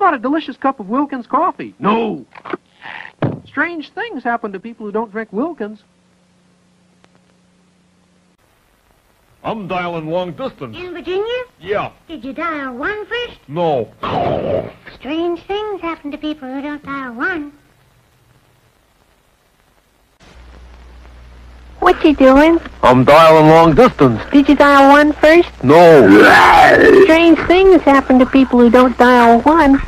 about a delicious cup of Wilkins coffee? No. Strange things happen to people who don't drink Wilkins. I'm dialing long distance. In Virginia? Yeah. Did you dial one first? No. Strange things happen to people who don't dial one. What you doing? I'm dialing long distance. Did you dial one first? No. Strange things happen to people who don't dial one.